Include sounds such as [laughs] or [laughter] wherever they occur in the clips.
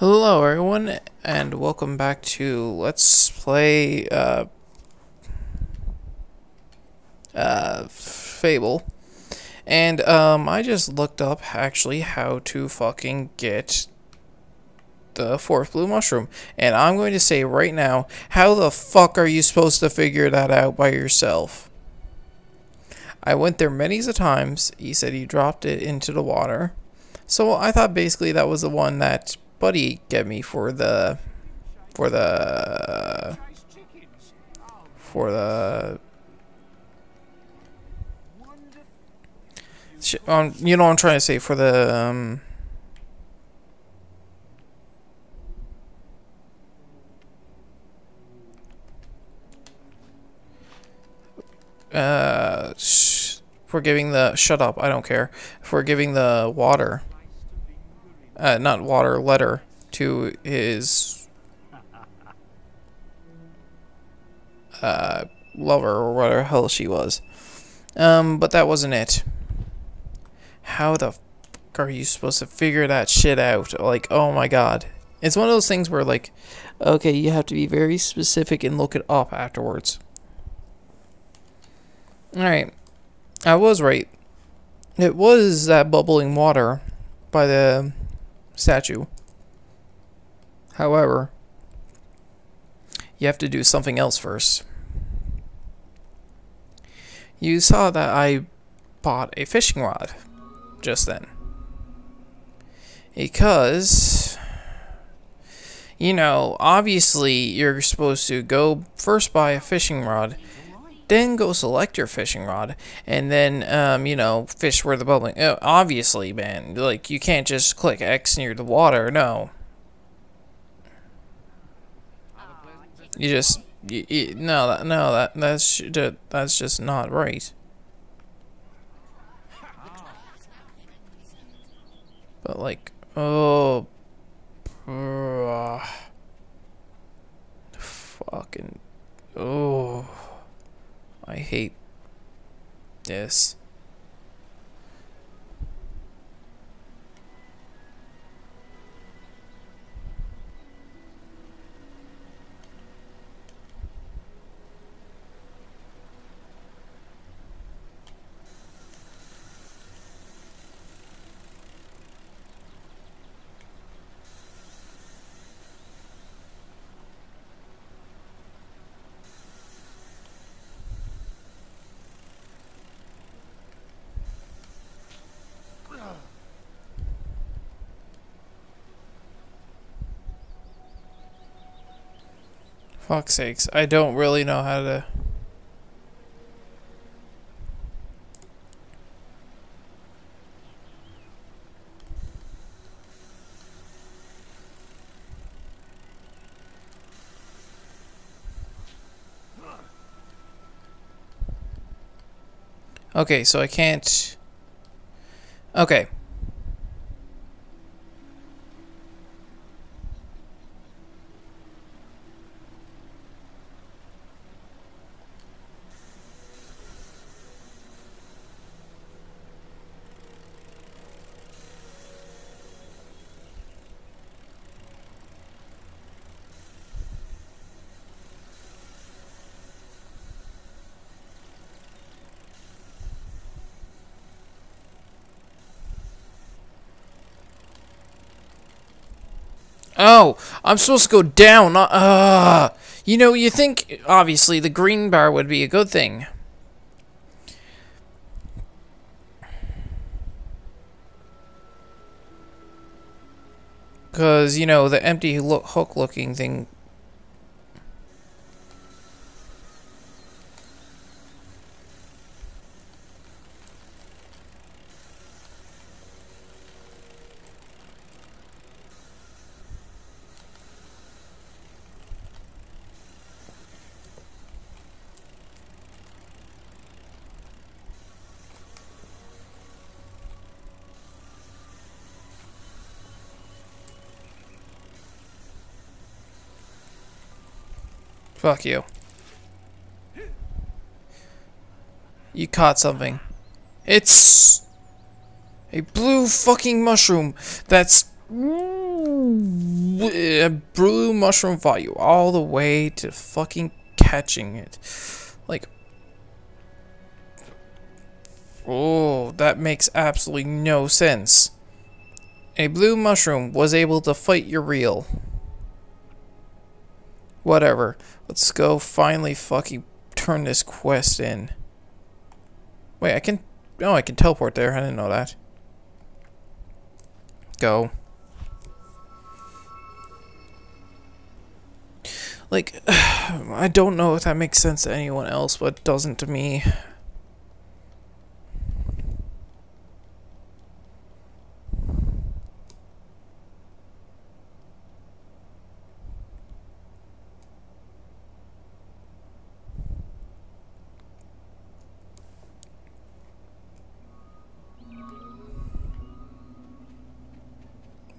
Hello everyone and welcome back to Let's Play uh uh Fable. And um I just looked up actually how to fucking get the fourth blue mushroom. And I'm going to say right now, how the fuck are you supposed to figure that out by yourself? I went there many a times. He said he dropped it into the water. So I thought basically that was the one that Buddy get me for the for the for the um you know what I'm trying to say for the um uh for giving the shut up I don't care for giving the water uh, not water, letter to his uh, lover or whatever hell she was. Um, but that wasn't it. How the fuck are you supposed to figure that shit out? Like, oh my god. It's one of those things where, like, okay, you have to be very specific and look it up afterwards. Alright. I was right. It was that bubbling water by the statue. However, you have to do something else first. You saw that I bought a fishing rod just then. Because, you know, obviously you're supposed to go first buy a fishing rod then go select your fishing rod and then um, you know fish where the bubbling uh, obviously man like you can't just click x near the water no. You just you, you, no that no that that's that's just not right. But like oh uh, fucking oh I hate this. Fuck sakes, I don't really know how to... Okay, so I can't... Okay. Oh, I'm supposed to go down. Uh, you know, you think, obviously, the green bar would be a good thing. Because, you know, the empty hook-looking thing Fuck you. You caught something. It's a blue fucking mushroom that's A blue mushroom fought you all the way to fucking catching it. Like, oh, that makes absolutely no sense. A blue mushroom was able to fight Uriel. Whatever. Let's go finally fucking turn this quest in. Wait, I can... Oh, I can teleport there. I didn't know that. Go. Like, [sighs] I don't know if that makes sense to anyone else, but it doesn't to me.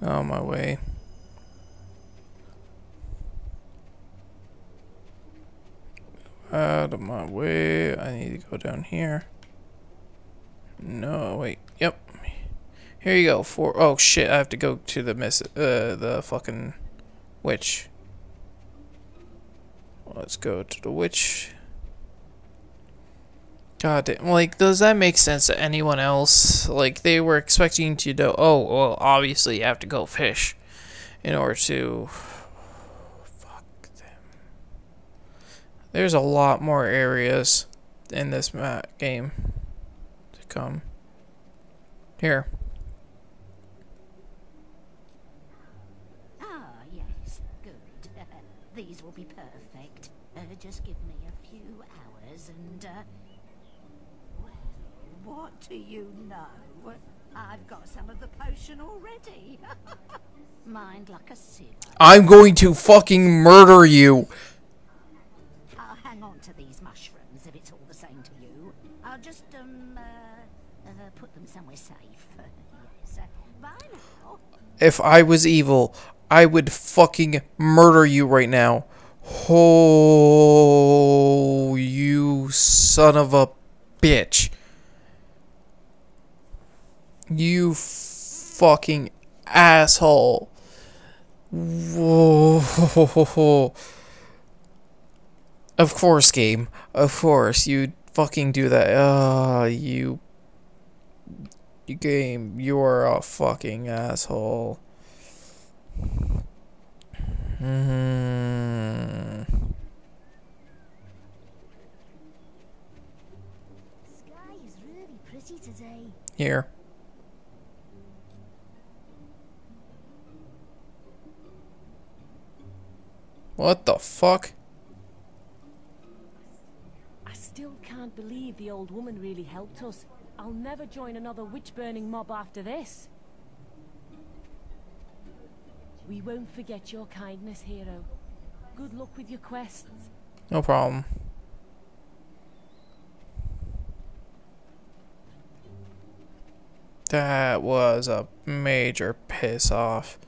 On my way. Out of my way. I need to go down here. No, wait. Yep. Here you go. For oh shit, I have to go to the miss uh the fucking witch. Let's go to the witch. God damn, like, does that make sense to anyone else? Like, they were expecting to know, oh, well, obviously you have to go fish in order to... [sighs] Fuck them. There's a lot more areas in this map game to come. Here. Ah, yes, good. [laughs] These will be perfect. Uh, just give me a few hours and, uh... Well, what do you know? I've got some of the potion already. [laughs] Mind like a sieve. I'm going to fucking murder you! I'll hang on to these mushrooms if it's all the same to you. I'll just, um, uh, uh put them somewhere safe. yes. Uh, bye now. If I was evil, I would fucking murder you right now. Oh, you son of a bitch. You fucking asshole. Whoa. Of course, game. Of course, you fucking do that. Uh, you. You game, you're a fucking asshole. Hmm. Pretty today. Here. What the fuck? Believe the old woman really helped us. I'll never join another witch-burning mob after this. We won't forget your kindness, hero. Good luck with your quests. No problem. That was a major piss off.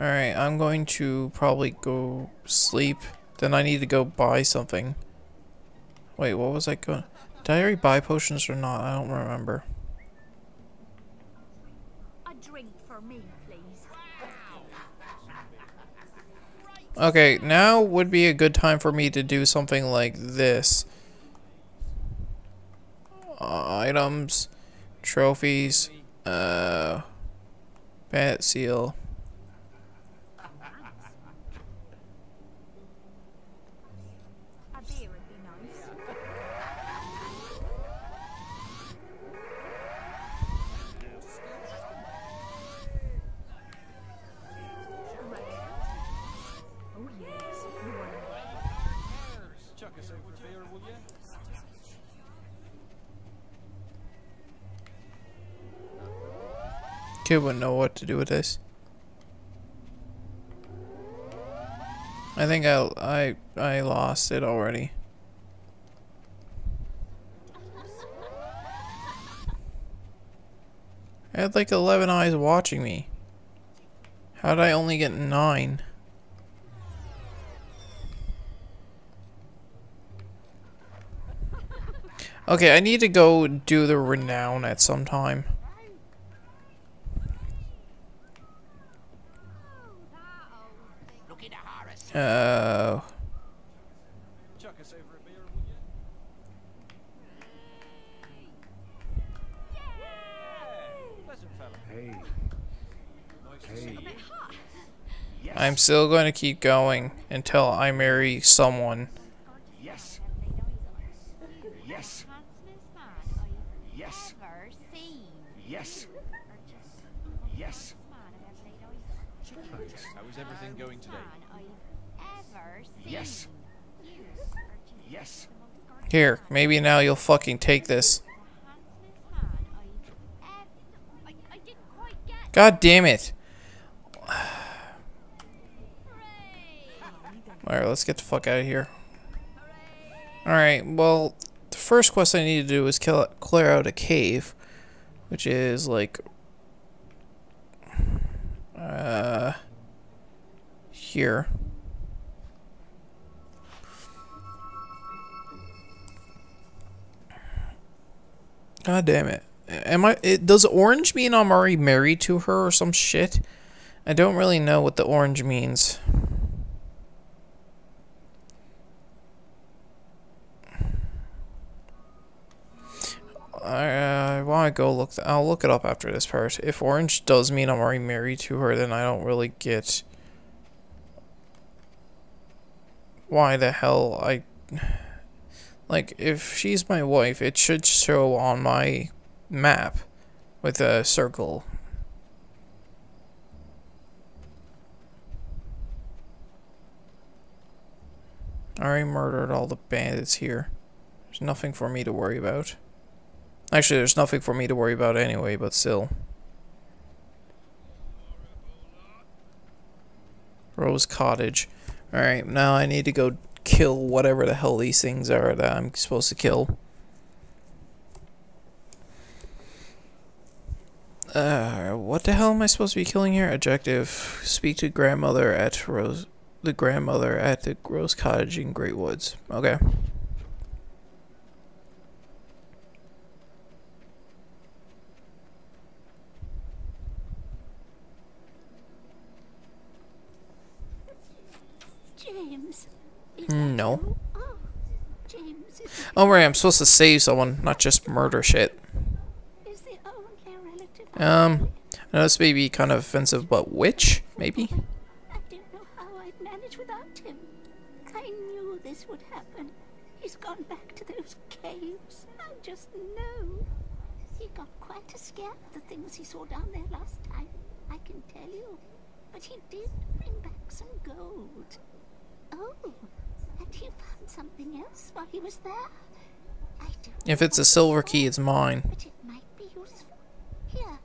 Alright, I'm going to probably go sleep. Then I need to go buy something. Wait, what was I going... Did I already buy potions or not? I don't remember. A drink for me, please. Okay, now would be a good time for me to do something like this. Uh, items, trophies, uh, bat seal. A beer would be nice. Oh yes, you want Kid wouldn't know what to do with this. I think I I I lost it already. I had like 11 eyes watching me. How did I only get 9? Okay, I need to go do the renown at some time. Oh, that Uh, Chuck us over a beer, will you? Yeah, pleasant. Hey, Nice to see you. I'm still going to keep going until I marry someone. yes, yes, yes, yes, yes. How is everything going today? Yes. Yes. Here, maybe now you'll fucking take this. God damn it. Alright, let's get the fuck out of here. Alright, well, the first quest I need to do is kill, clear out a cave, which is like. Uh. Here. God damn it. Am I it, does orange mean I'm already married to her or some shit? I don't really know what the orange means. I, I want to go look. I'll look it up after this part. If orange does mean I'm already married to her, then I don't really get why the hell I like if she's my wife, it should show on my map with a circle. I already murdered all the bandits here. There's nothing for me to worry about. Actually, there's nothing for me to worry about anyway, but still. Rose Cottage. Alright, now I need to go kill whatever the hell these things are that I'm supposed to kill. Uh, what the hell am I supposed to be killing here? Objective: Speak to grandmother at Rose, the grandmother at the Rose Cottage in Great Woods. Okay. James. no. Oh, Oh right, I'm supposed to save someone, not just murder shit. is the only relative. I Um. I know this may be kind of offensive, but which maybe? I don't know how I'd manage without him. I knew this would happen. He's gone back to those caves. I just know. He got quite a scare at the things he saw down there last time. I can tell you. But he did bring back some gold. Oh, and he found something else while he was there. I don't If it's a silver key, it's mine. But it might be useful. Here,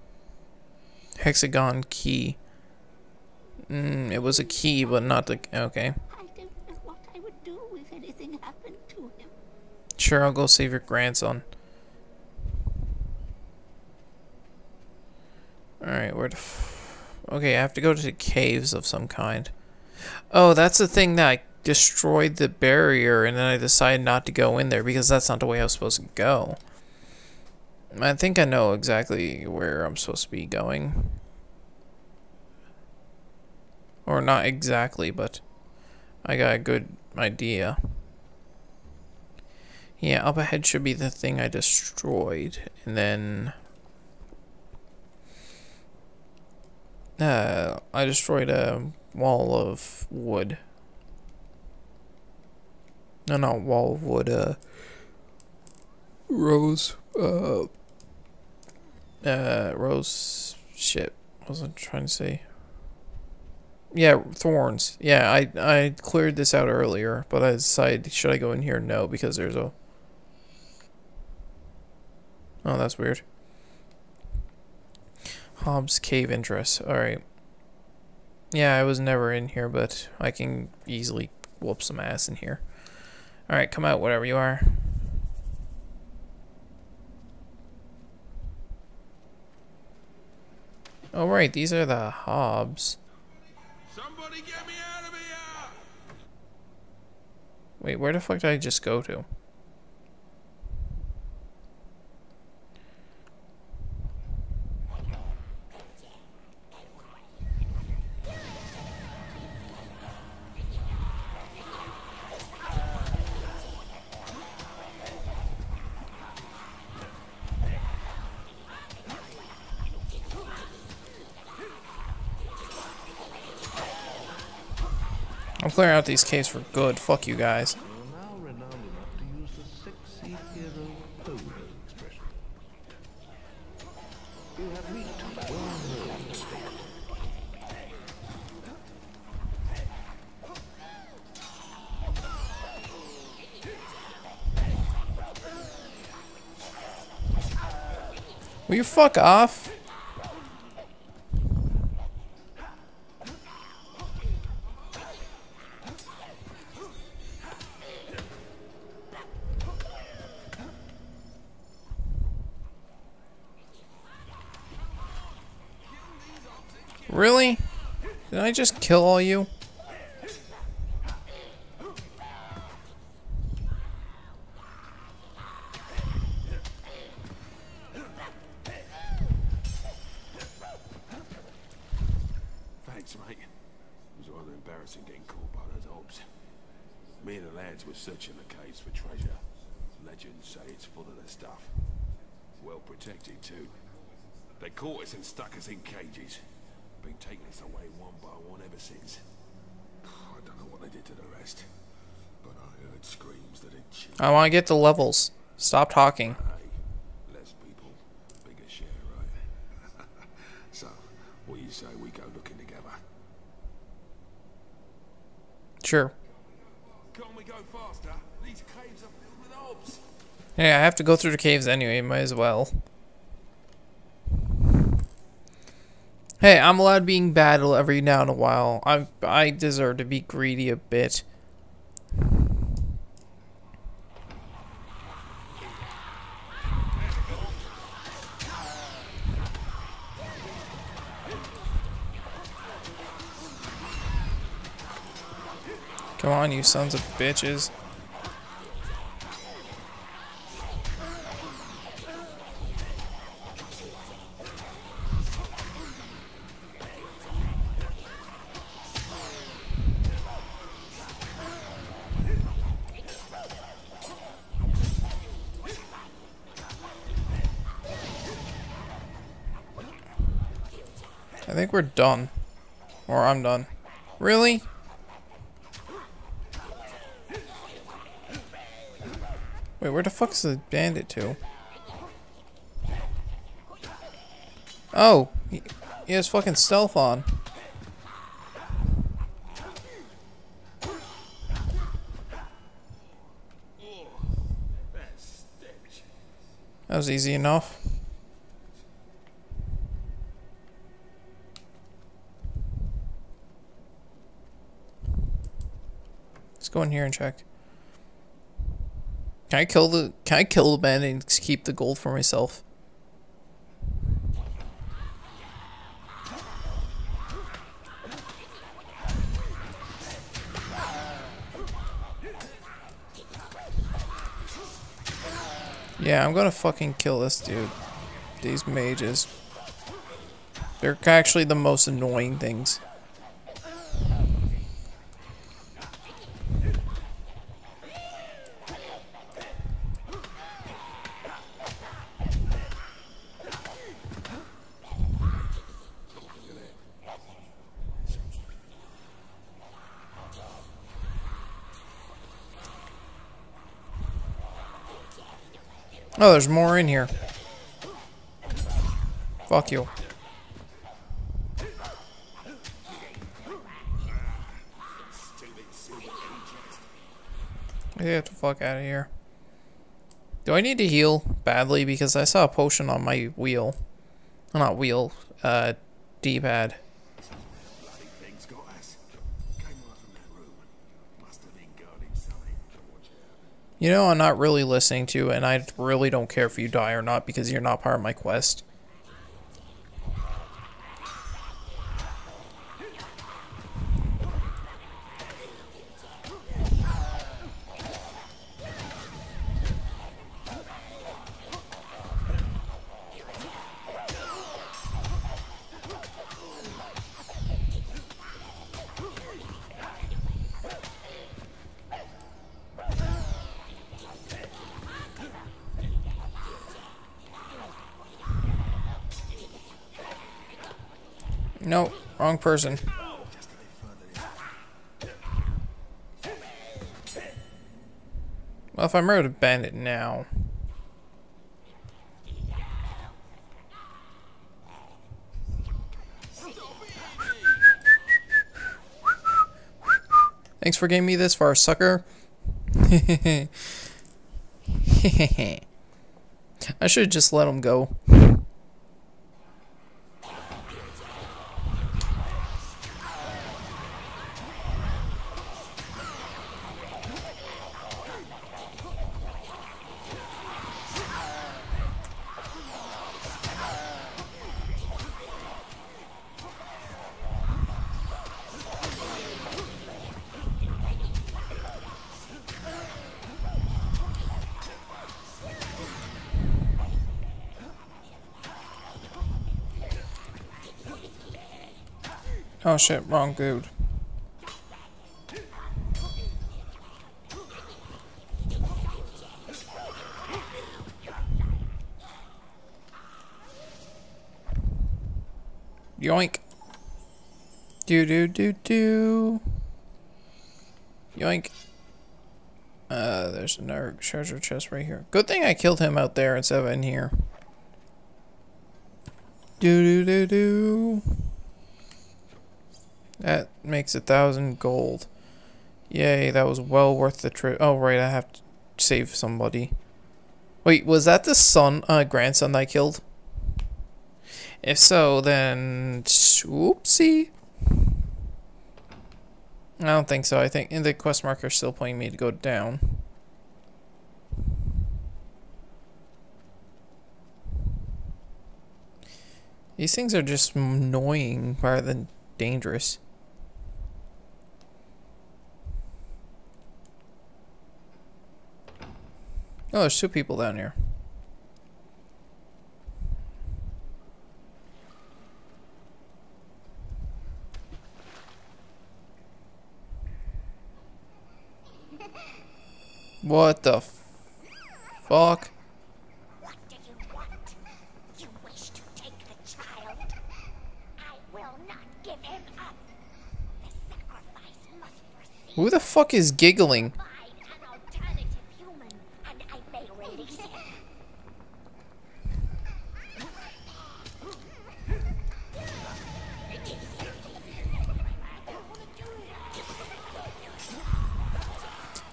Hexagon key. Mm, it was a key, but not the. Okay. I don't know what I would do if anything happened to him. Sure, I'll go save your grandson. Alright, where the f- Okay, I have to go to the caves of some kind. Oh, that's the thing that I destroyed the barrier and then I decided not to go in there because that's not the way I was supposed to go. I think I know exactly where I'm supposed to be going. Or not exactly, but I got a good idea. Yeah, up ahead should be the thing I destroyed. And then... Uh, I destroyed a wall of wood. No, not wall of wood, uh... Rose, uh... Uh, rose... Shit. What was I trying to say? Yeah, thorns. Yeah, I I cleared this out earlier, but I decided, should I go in here? No, because there's a... Oh, that's weird. Hobbs Cave Interest. Alright. Yeah, I was never in here, but I can easily whoop some ass in here. Alright, come out, whatever you are. Oh, right, these are the Hobbes. Somebody get me out of here! Wait, where the fuck did I just go to? I'm out these caves for good. Fuck you guys. Will You fuck renowned Really? Did I just kill all you? Thanks, mate. It was rather embarrassing getting caught by those ops. Me and the lads were searching the caves for treasure. Legends say it's full of the stuff. Well protected, too. They caught us and stuck us in cages. Been taking us away one by one ever since. I don't know what they did to the rest, but I heard screams that it chilled. I want to get the levels. Stop talking. Hey, less people, bigger share, right? [laughs] so, what do you say we go looking together? Sure. Can't we go faster? These caves are filled with ops. Yeah, I have to go through the caves anyway, might as well. Hey, I'm allowed being battle every now and a while. I I deserve to be greedy a bit. Come on, you sons of bitches. I think we're done. Or I'm done. Really? Wait, where the fuck's the bandit to? Oh, he, he has fucking stealth on. That was easy enough. Let's go in here and check. Can I kill the can I kill the bandit and keep the gold for myself? Yeah, I'm gonna fucking kill this dude. These mages. They're actually the most annoying things. Oh, there's more in here. Fuck you. Get the fuck out of here. Do I need to heal badly? Because I saw a potion on my wheel. Not wheel, uh, D-pad. You know, I'm not really listening to and I really don't care if you die or not because you're not part of my quest. person. Well, if I murdered a bandit now... Thanks for getting me this far, sucker. [laughs] I should have just let him go. Shit, wrong dude. Yoink. Do do do do. Yoink. Uh, there's another treasure chest right here. Good thing I killed him out there instead of in here. Do do do do. That makes a thousand gold. Yay, that was well worth the trip. Oh, right, I have to save somebody. Wait, was that the son, uh, grandson I killed? If so, then... Oopsie. I don't think so. I think the quest marker's still pointing me to go down. These things are just annoying rather than dangerous. Oh, there's two people down here. What the fuck? What do you want? You wish to take the child? I will not give him up. The sacrifice must proceed Who the fuck is giggling?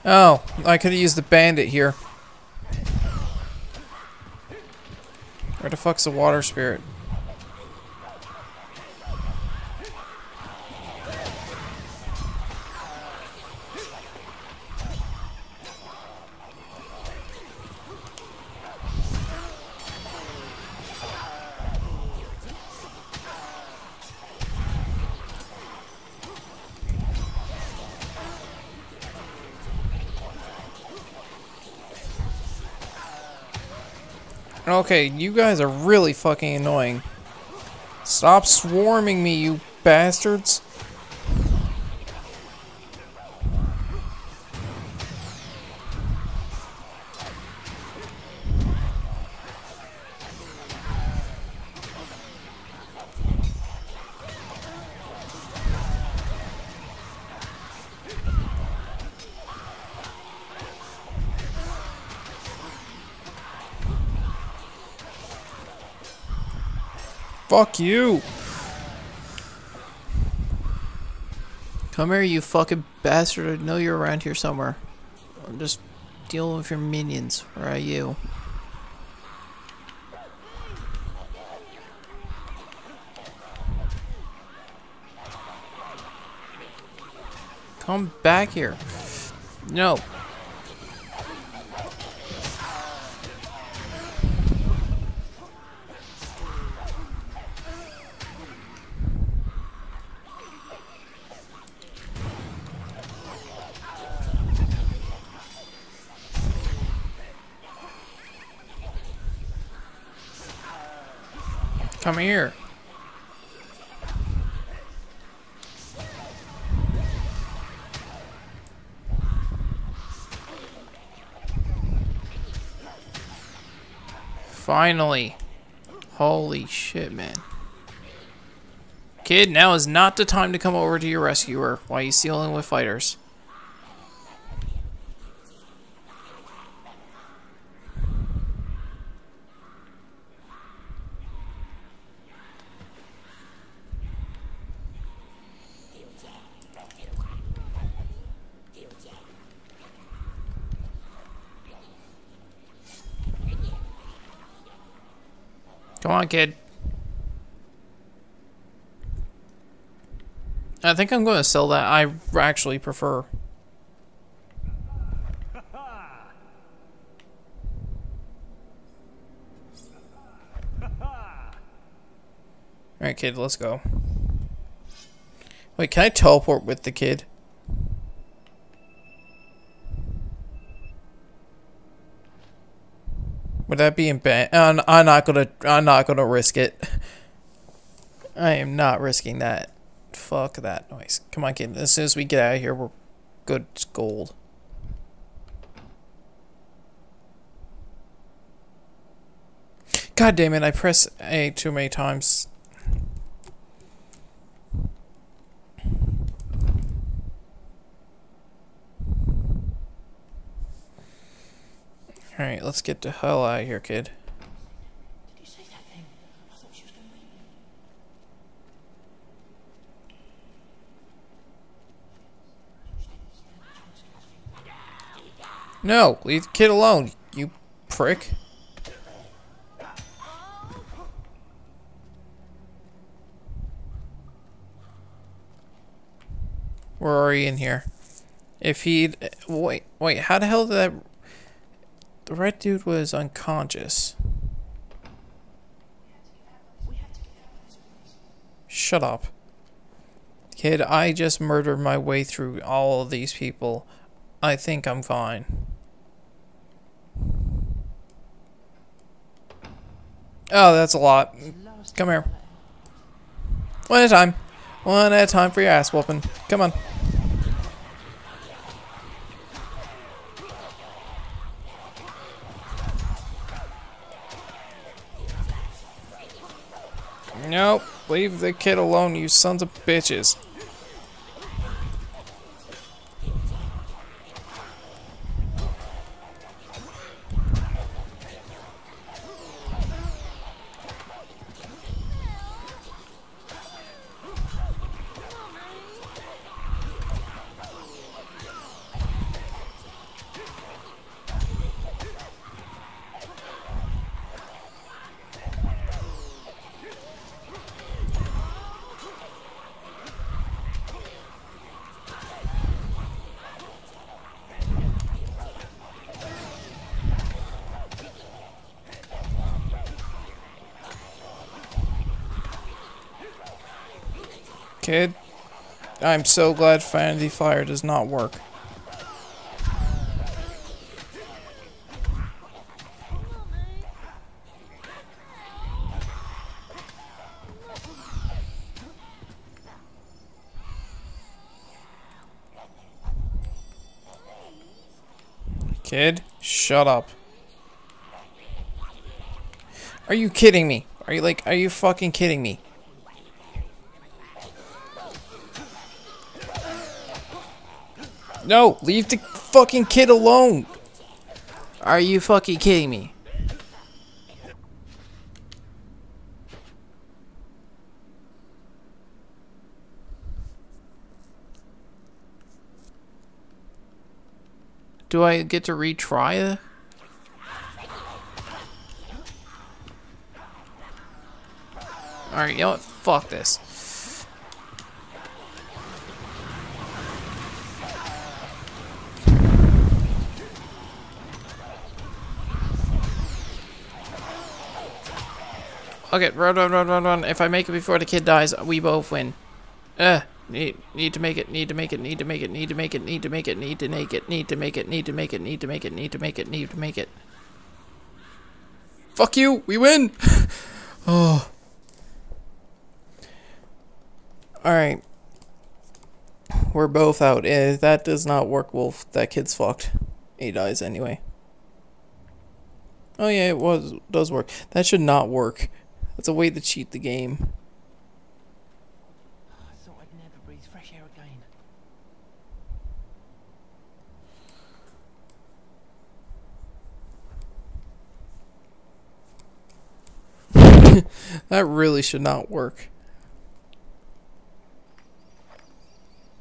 Oh, I could have used the bandit here. Where the fuck's the water spirit? Okay, you guys are really fucking annoying. Stop swarming me, you bastards. Fuck you. Come here, you fucking bastard. I know you're around here somewhere. I'm just dealing with your minions. Where are you? Come back here. No. Come here. Finally. Holy shit, man. Kid, now is not the time to come over to your rescuer while he's dealing with fighters. On, kid. I think I'm going to sell that. I actually prefer. Alright, kid, let's go. Wait, can I teleport with the kid? Would that be in bad? I'm, I'm not gonna. I'm not gonna risk it. I am not risking that. Fuck that noise. Come on, kid. As soon as we get out of here, we're good as gold. God damn it! I press A too many times. Alright, let's get the hell out of here, kid. No, leave the kid alone, you prick. Where are you in here? If he'd... Wait, wait, how the hell did that... The red dude was unconscious. Shut up. Kid, I just murdered my way through all of these people. I think I'm fine. Oh, that's a lot. Come here. One at a time. One at a time for your ass whooping. Come on. Nope. Leave the kid alone, you sons of bitches. Kid, I'm so glad Vanity Fire does not work. Kid, shut up. Are you kidding me? Are you like, are you fucking kidding me? No, leave the fucking kid alone. Are you fucking kidding me? Do I get to retry? Alright, you know what? Fuck this. Okay, run, run, run, run, run. If I make it before the kid dies, we both win. Uh, need, need to make it, need to make it, need to make it, need to make it, need to make it, need to make it, need to make it, need to make it, need to make it, need to make it, need to make it. Fuck you, we win! oh. Alright. We're both out. If that does not work, Wolf, that kid's fucked. He dies anyway. Oh yeah, it was does work. That should not work. That's a way to cheat the game. I thought I'd never breathe fresh air again. [laughs] That really should not work.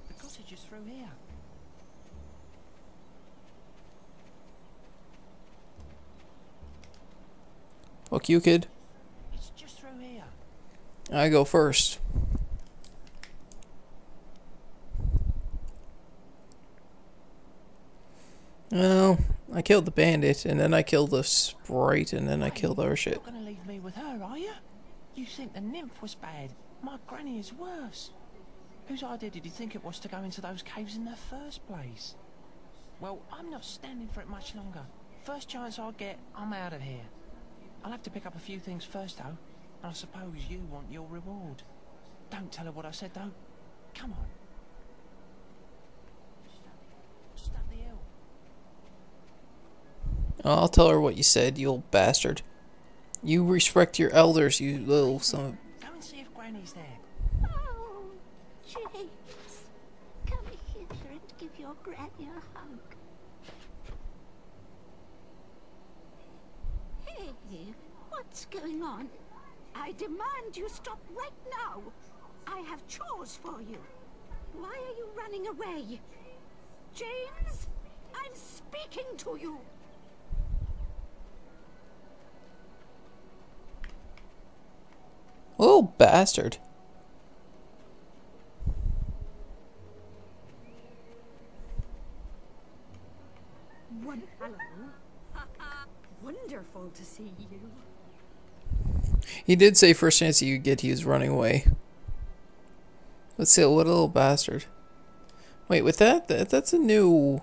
The cottage is through here. Fuck you, kid. I go first. Well, I killed the bandit, and then I killed the sprite, and then I killed our shit. You're gonna leave me with her, are you? You think the nymph was bad? My granny is worse. Whose idea did you think it was to go into those caves in the first place? Well, I'm not standing for it much longer. First chance I get, I'm out of here. I'll have to pick up a few things first, though. And I suppose you want your reward. Don't tell her what I said, though. Come on. Just up the hill. I'll tell her what you said, you old bastard. You respect your elders, you little son of... Go and see if Granny's there. Oh, James. Come here and give your granny a hug. Hey, what's going on? I demand you stop right now. I have chores for you. Why are you running away? James, I'm speaking to you. Little bastard. One, hello. [laughs] Wonderful to see you. He did say first chance you get he was running away. Let's see, what a little bastard. Wait, with that, that that's a new...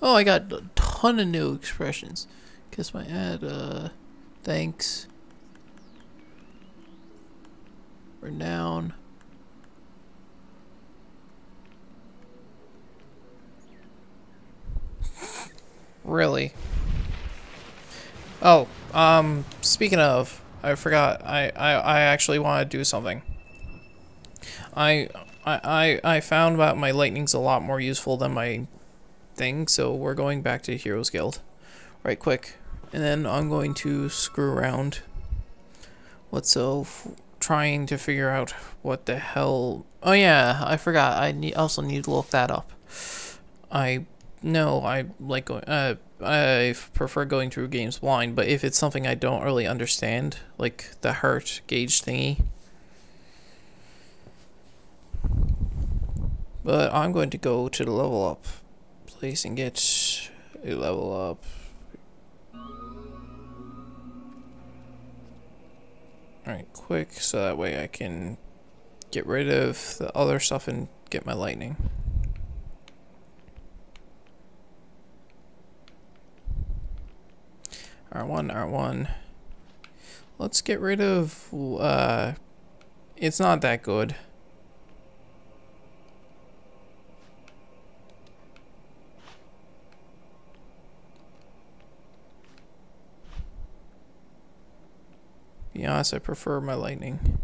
Oh, I got a ton of new expressions. Kiss my ad, uh, thanks. Renown. Really? Oh, um, speaking of, I forgot. I, I, I actually want to do something. I, I, I found out my lightning's a lot more useful than my thing, so we're going back to Heroes Guild. Right quick. And then I'm going to screw around. What's so trying to figure out what the hell... Oh yeah, I forgot. I need, also need to look that up. I no, I like going. Uh, I prefer going through games blind. But if it's something I don't really understand, like the heart gauge thingy. But I'm going to go to the level up place and get a level up. Alright, quick, so that way I can get rid of the other stuff and get my lightning. R1, R1. Let's get rid of, uh, it's not that good. Be honest, I prefer my lightning.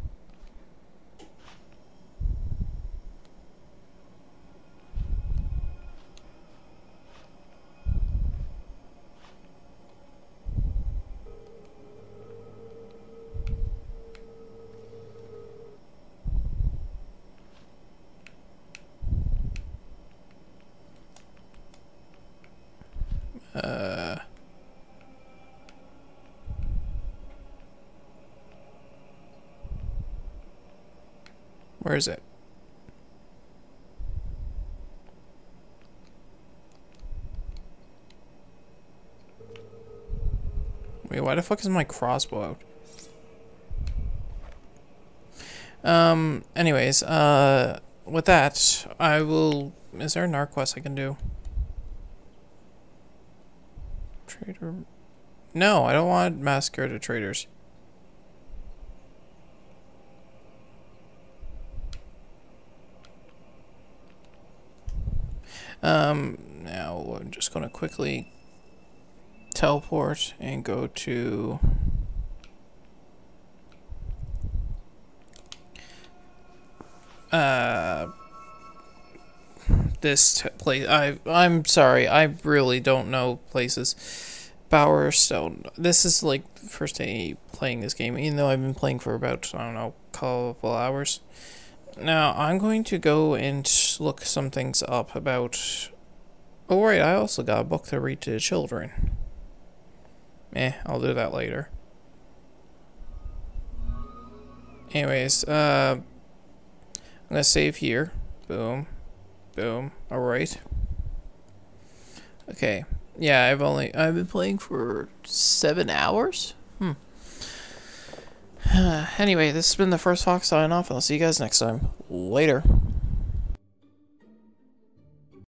Uh, where is it? Wait, why the fuck is my crossbow? Um, anyways, uh, with that, I will... Is there a Narquest I can do? Trader... No, I don't want Massacre to Traders. Um, now I'm just going to quickly teleport and go to uh this place. I I'm sorry. I really don't know places. Bowerstone. This is like first day playing this game even though I've been playing for about I don't know couple hours. Now I'm going to go and look some things up about oh right I also got a book to read to children Eh, I'll do that later. Anyways, uh, I'm gonna save here. Boom, boom. All right. Okay. Yeah, I've only I've been playing for seven hours. Hmm. [sighs] anyway, this has been the FirstFoxx sign off, and I'll see you guys next time. Later.